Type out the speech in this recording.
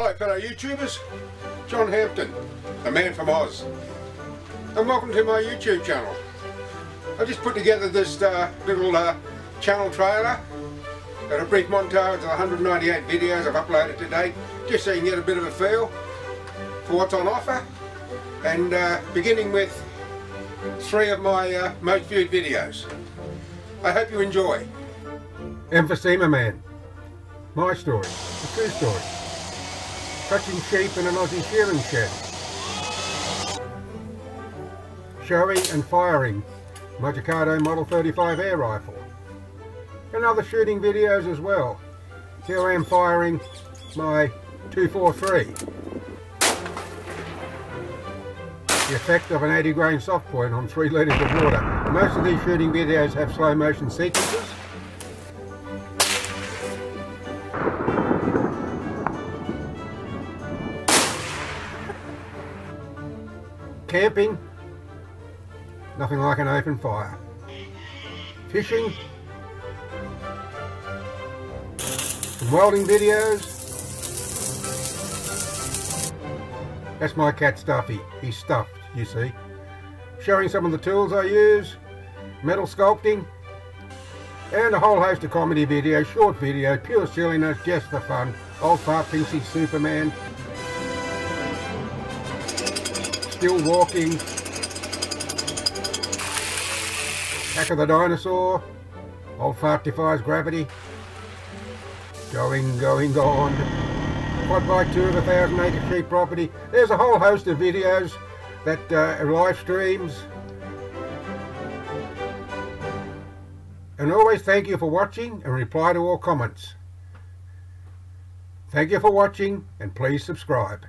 Hi fellow YouTubers, John Hampton, the man from Oz, and welcome to my YouTube channel. I just put together this uh, little uh, channel trailer and a brief montage of the 198 videos I've uploaded to date, just so you can get a bit of a feel for what's on offer, and uh, beginning with three of my uh, most viewed videos. I hope you enjoy. Emphysema Man, my story, the true story touching sheep in an Aussie shearing shed. Showing and firing Ducato Model 35 air rifle. And other shooting videos as well. Here I am firing my 243. The effect of an 80 grain soft point on 3 litres of water. Most of these shooting videos have slow motion sequences Camping, nothing like an open fire. Fishing, some welding videos. That's my cat Stuffy. He's stuffed, you see. Showing some of the tools I use, metal sculpting, and a whole host of comedy videos, short videos, pure silliness, just for fun. Old fart thinks he's Superman. Still walking. Back of the dinosaur. Old fart defies gravity. Going, going, gone. Quad bike tour of a thousand acre sheep property. There's a whole host of videos that uh, live streams. And always thank you for watching and reply to all comments. Thank you for watching and please subscribe.